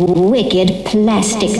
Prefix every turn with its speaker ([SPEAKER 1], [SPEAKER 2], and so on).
[SPEAKER 1] Wicked plastic.